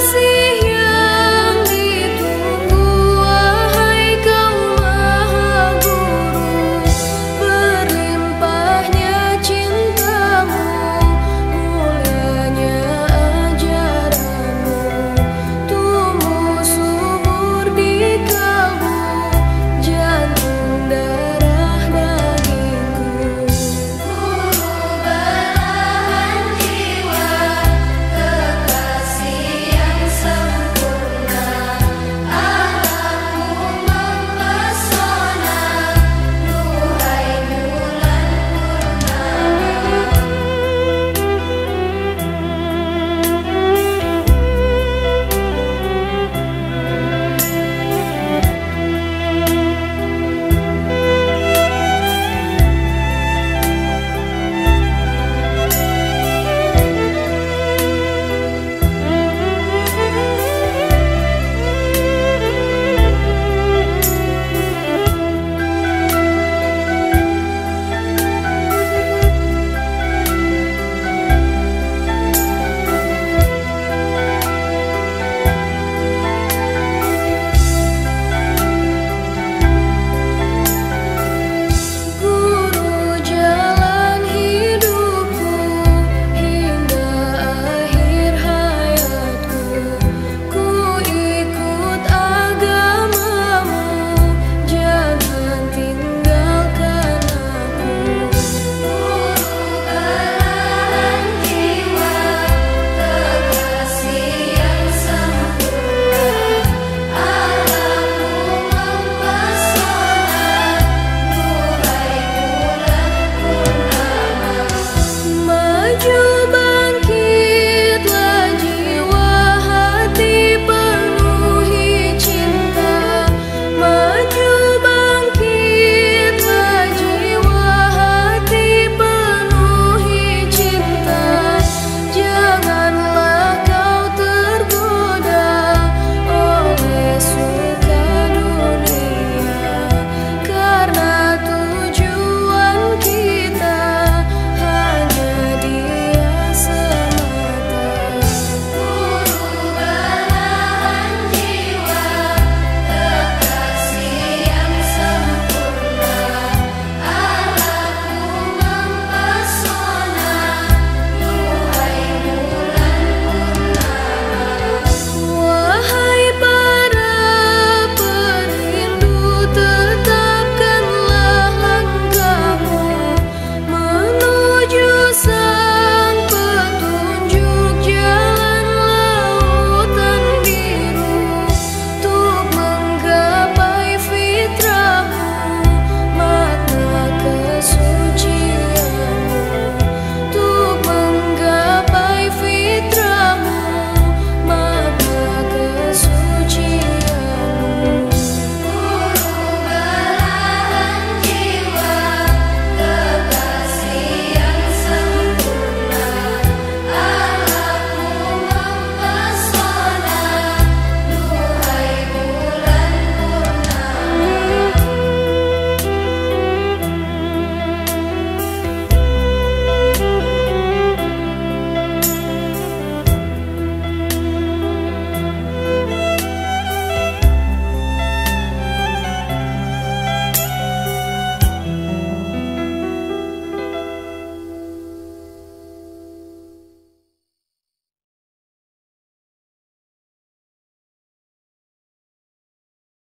see